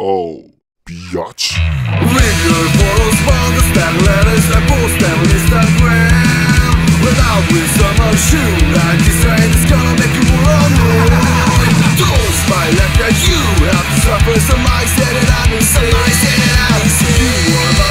Oh, biatch. With your photos, follows the then letters, I post them on Instagram. Without wisdom or shoe, like this train is gonna make you run Don't smile at that you have to suffer some mindset and I'm insane. You are my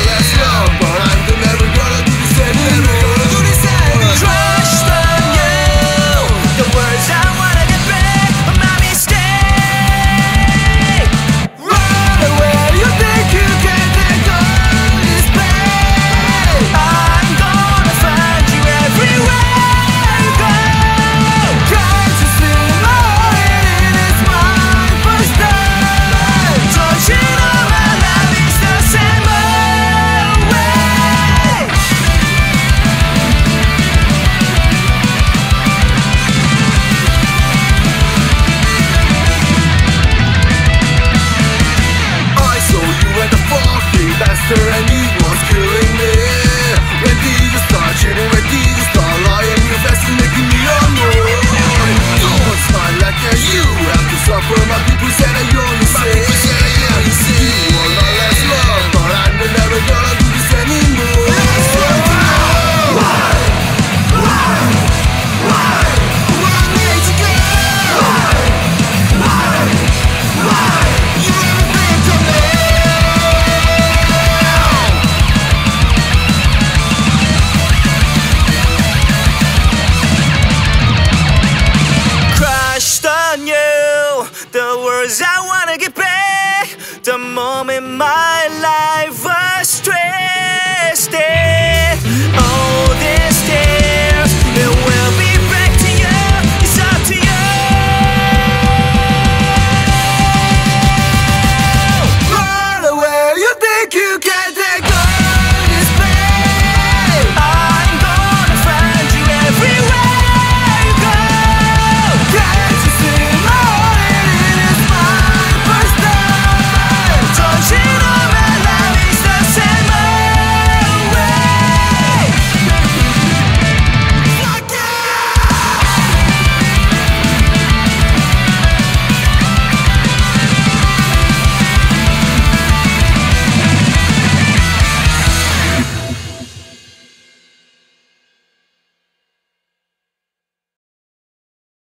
mom in my life.